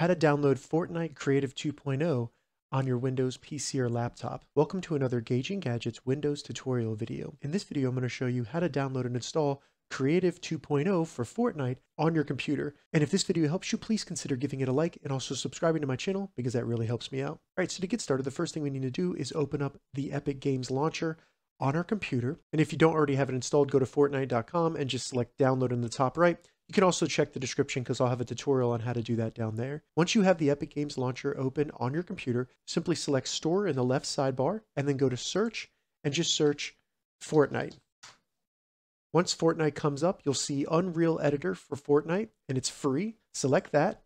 how to download Fortnite Creative 2.0 on your Windows PC or laptop. Welcome to another Gauging Gadgets Windows tutorial video. In this video, I'm going to show you how to download and install Creative 2.0 for Fortnite on your computer. And if this video helps you, please consider giving it a like and also subscribing to my channel because that really helps me out. All right, so to get started, the first thing we need to do is open up the Epic Games launcher on our computer. And if you don't already have it installed, go to Fortnite.com and just select download in the top right. You can also check the description because I'll have a tutorial on how to do that down there. Once you have the Epic Games Launcher open on your computer, simply select Store in the left sidebar and then go to Search and just search Fortnite. Once Fortnite comes up, you'll see Unreal Editor for Fortnite and it's free. Select that.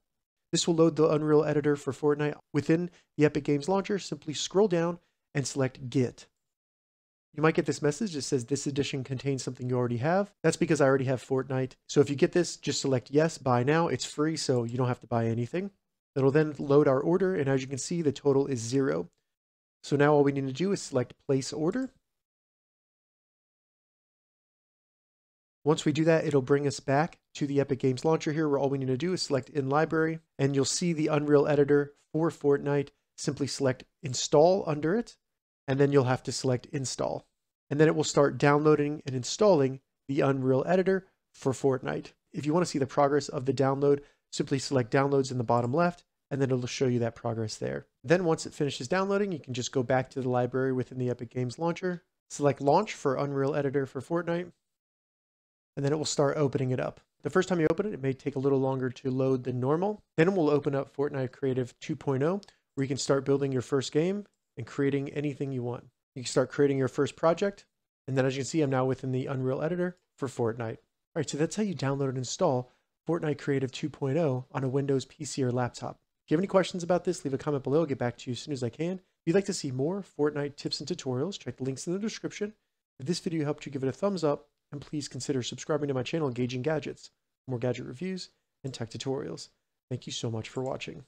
This will load the Unreal Editor for Fortnite within the Epic Games Launcher. Simply scroll down and select Get. You might get this message that says this edition contains something you already have. That's because I already have Fortnite. So if you get this, just select yes, buy now. It's free, so you don't have to buy anything. It'll then load our order, and as you can see, the total is zero. So now all we need to do is select place order. Once we do that, it'll bring us back to the Epic Games Launcher here, where all we need to do is select in library, and you'll see the Unreal Editor for Fortnite. Simply select install under it, and then you'll have to select install. And then it will start downloading and installing the Unreal Editor for Fortnite. If you want to see the progress of the download, simply select downloads in the bottom left, and then it'll show you that progress there. Then once it finishes downloading, you can just go back to the library within the Epic Games launcher, select launch for Unreal Editor for Fortnite, and then it will start opening it up. The first time you open it, it may take a little longer to load than normal. Then it will open up Fortnite Creative 2.0, where you can start building your first game and creating anything you want. You can start creating your first project. And then as you can see, I'm now within the Unreal Editor for Fortnite. All right, so that's how you download and install Fortnite Creative 2.0 on a Windows PC or laptop. If you have any questions about this, leave a comment below. I'll get back to you as soon as I can. If you'd like to see more Fortnite tips and tutorials, check the links in the description. If this video helped you, give it a thumbs up, and please consider subscribing to my channel, Gauging Gadgets, for more gadget reviews and tech tutorials. Thank you so much for watching.